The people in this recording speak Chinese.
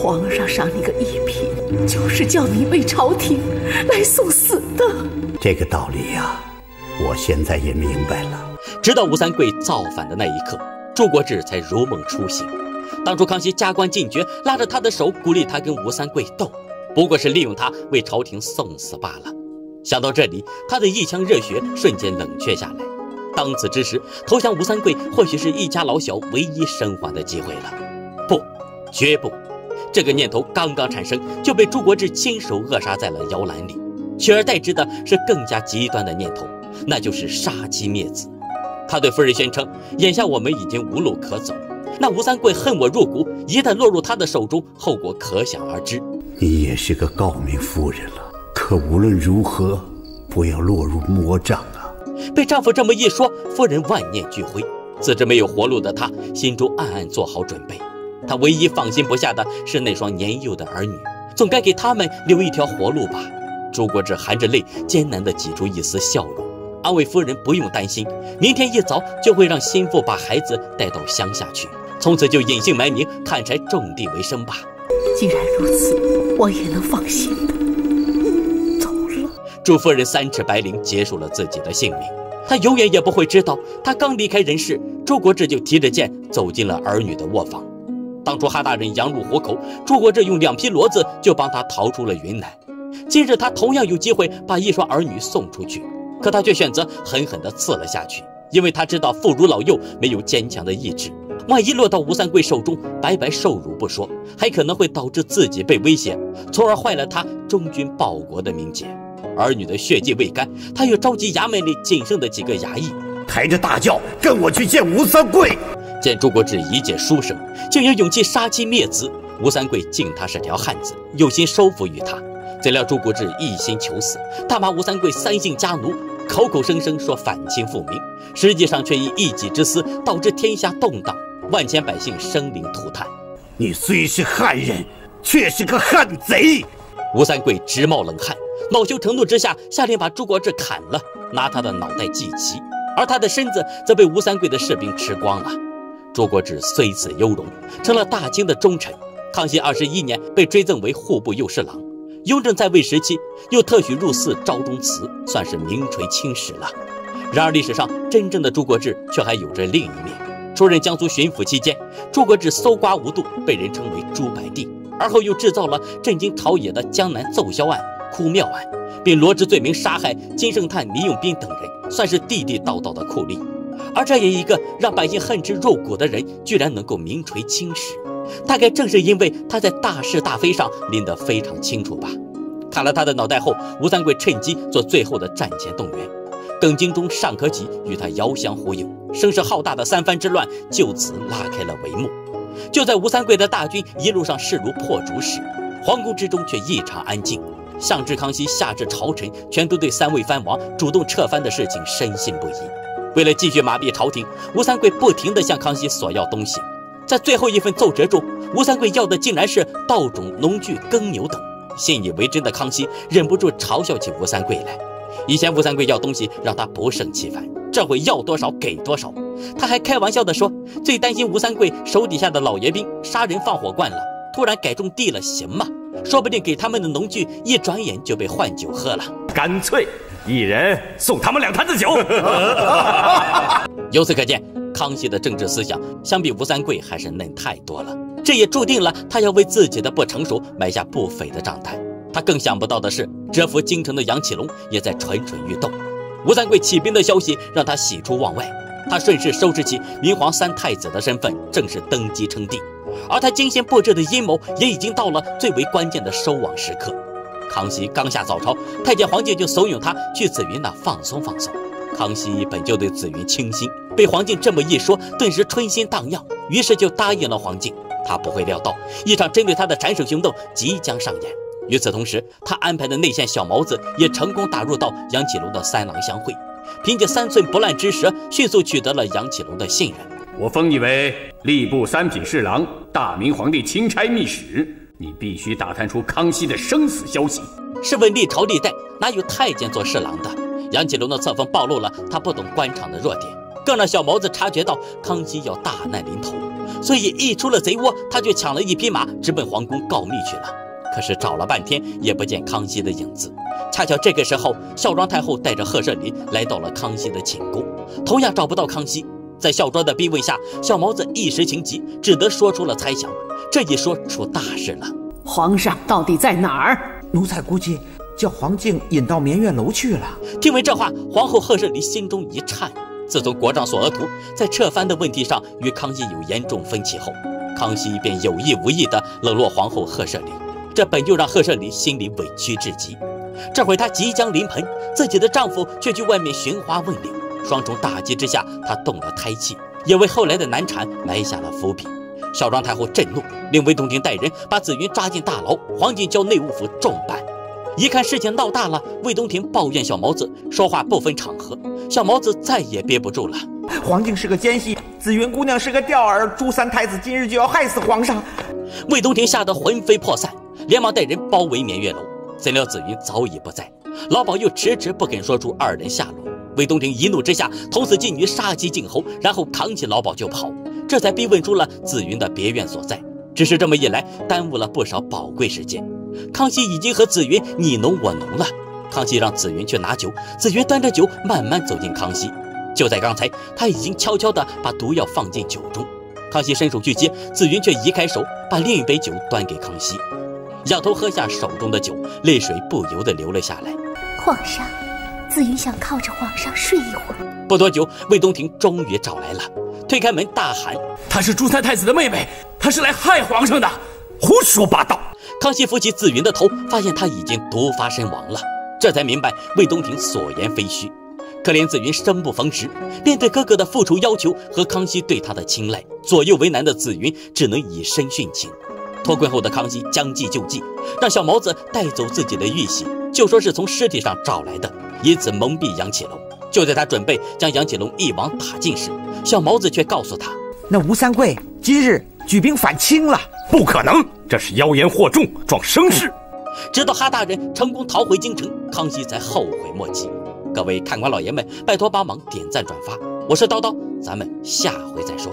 皇上赏你个一品，就是叫你为朝廷来送死的。这个道理呀，我现在也明白了。直到吴三桂造反的那一刻，朱国治才如梦初醒。当初康熙加官进爵，拉着他的手鼓励他跟吴三桂斗，不过是利用他为朝廷送死罢了。想到这里，他的一腔热血瞬间冷却下来。当此之时，投降吴三桂或许是一家老小唯一生还的机会了。不，绝不！这个念头刚刚产生，就被朱国治亲手扼杀在了摇篮里。取而代之的是更加极端的念头，那就是杀妻灭子。他对夫人宣称：“眼下我们已经无路可走。”那吴三桂恨我入骨，一旦落入他的手中，后果可想而知。你也是个诰命夫人了，可无论如何，不要落入魔掌啊！被丈夫这么一说，夫人万念俱灰，自知没有活路的她，心中暗暗做好准备。她唯一放心不下的是那双年幼的儿女，总该给他们留一条活路吧。朱国志含着泪，艰难地挤出一丝笑容，安慰夫人不用担心，明天一早就会让心腹把孩子带到乡下去。从此就隐姓埋名砍柴种地为生吧。既然如此，我也能放心的走了。朱夫人三尺白绫结束了自己的性命。她永远也不会知道，她刚离开人世，朱国志就提着剑走进了儿女的卧房。当初哈大人羊入虎口，朱国志用两匹骡子就帮他逃出了云南。今日他同样有机会把一双儿女送出去，可他却选择狠狠地刺了下去，因为他知道妇孺老幼没有坚强的意志。万一落到吴三桂手中，白白受辱不说，还可能会导致自己被威胁，从而坏了他忠君报国的名节。儿女的血迹未干，他又召集衙门里仅剩的几个衙役，抬着大轿跟我去见吴三桂。见朱国治一介书生，竟有勇气杀妻灭子，吴三桂敬他是条汉子，有心收服于他。怎料朱国治一心求死，大骂吴三桂三姓家奴，口口声声说反清复明，实际上却以一己之私导致天下动荡。万千百姓生灵涂炭，你虽是汉人，却是个汉贼。吴三桂直冒冷汗，恼羞成怒之下，下令把朱国治砍了，拿他的脑袋祭旗，而他的身子则被吴三桂的士兵吃光了。朱国治虽死犹荣，成了大清的忠臣。康熙二十一年被追赠为户部右侍郎，雍正在位时期又特许入寺昭忠祠，算是名垂青史了。然而历史上真正的朱国治却还有着另一面。出任江苏巡抚期间，朱国治搜刮无度，被人称为“朱白帝”。而后又制造了震惊朝野的江南奏销案、哭庙案，并罗织罪名杀害金圣叹、李永斌等人，算是地地道道的酷吏。而这样一个让百姓恨之入骨的人，居然能够名垂青史，大概正是因为他在大是大非上拎得非常清楚吧。砍了他的脑袋后，吴三桂趁机做最后的战前动员。耿精忠、尚可喜与他遥相呼应，声势浩大的三藩之乱就此拉开了帷幕。就在吴三桂的大军一路上势如破竹时，皇宫之中却异常安静。上至康熙，下至朝臣，全都对三位藩王主动撤藩的事情深信不疑。为了继续麻痹朝廷，吴三桂不停地向康熙索要东西。在最后一份奏折中，吴三桂要的竟然是稻种、农具、耕牛等。信以为真的康熙忍不住嘲笑起吴三桂来。以前吴三桂要东西让他不胜其烦，这回要多少给多少。他还开玩笑地说，最担心吴三桂手底下的老爷兵杀人放火惯了，突然改种地了，行吗？说不定给他们的农具一转眼就被换酒喝了。干脆一人送他们两坛子酒。由此可见，康熙的政治思想相比吴三桂还是嫩太多了。这也注定了他要为自己的不成熟埋下不菲的账单。他更想不到的是，蛰伏京城的杨启隆也在蠢蠢欲动。吴三桂起兵的消息让他喜出望外，他顺势收拾起明皇三太子的身份，正式登基称帝。而他精心布置的阴谋也已经到了最为关键的收网时刻。康熙刚下早朝，太监黄敬就怂恿他去紫云那放松放松。康熙本就对紫云倾心，被黄敬这么一说，顿时春心荡漾，于是就答应了黄敬。他不会料到，一场针对他的斩首行动即将上演。与此同时，他安排的内线小毛子也成功打入到杨启龙的三郎相会，凭借三寸不烂之舌，迅速取得了杨启龙的信任。我封你为吏部三品侍郎、大明皇帝钦差密使，你必须打探出康熙的生死消息。试问历朝历代哪有太监做侍郎的？杨启龙的册封暴露了他不懂官场的弱点，更让小毛子察觉到康熙要大难临头，所以一出了贼窝，他就抢了一匹马，直奔皇宫告密去了。可是找了半天也不见康熙的影子。恰巧这个时候，孝庄太后带着贺舍林来到了康熙的寝宫，同样找不到康熙。在孝庄的逼问下，小毛子一时情急，只得说出了猜想。这一说出大事了，皇上到底在哪儿？奴才估计叫黄静引到绵月楼去了。听闻这话，皇后贺圣林心中一颤。自从国丈索额图在撤藩的问题上与康熙有严重分歧后，康熙便有意无意地冷落皇后贺圣林，这本就让贺圣林心里委屈至极。这会她即将临盆，自己的丈夫却去外面寻花问柳，双重打击之下，她动了胎气，也为后来的难产埋下了伏笔。孝庄太后震怒，令魏东亭带人把紫云抓进大牢，黄锦交内务府重办。一看事情闹大了，魏东亭抱怨小毛子说话不分场合，小毛子再也憋不住了。黄静是个奸细，紫云姑娘是个吊儿，朱三太子今日就要害死皇上。魏东亭吓得魂飞魄散，连忙带人包围绵月楼。怎料紫云早已不在，老鸨又迟迟不肯说出二人下落。魏东亭一怒之下，捅死妓女，杀鸡儆猴，然后扛起老鸨就跑。这才逼问出了紫云的别院所在。只是这么一来，耽误了不少宝贵时间。康熙已经和紫云你侬我侬了。康熙让紫云去拿酒，紫云端着酒慢慢走进康熙。就在刚才，他已经悄悄地把毒药放进酒中。康熙伸手去接，紫云却移开手，把另一杯酒端给康熙。仰头喝下手中的酒，泪水不由得流了下来。皇上，紫云想靠着皇上睡一会儿。不多久，魏东亭终于找来了。推开门，大喊：“她是朱三太子的妹妹，她是来害皇上的！”胡说八道！康熙扶起紫云的头，发现她已经毒发身亡了，这才明白魏东亭所言非虚。可怜紫云生不逢时，面对哥哥的复仇要求和康熙对她的青睐，左右为难的紫云只能以身殉情。脱困后的康熙将计就计，让小毛子带走自己的玉玺，就说是从尸体上找来的，以此蒙蔽杨启龙。就在他准备将杨启龙一网打尽时，小毛子却告诉他：“那吴三桂今日举兵反清了，不可能，这是妖言惑众，撞声势。”直到哈大人成功逃回京城，康熙才后悔莫及。各位看官老爷们，拜托帮忙点赞转发。我是叨叨，咱们下回再说。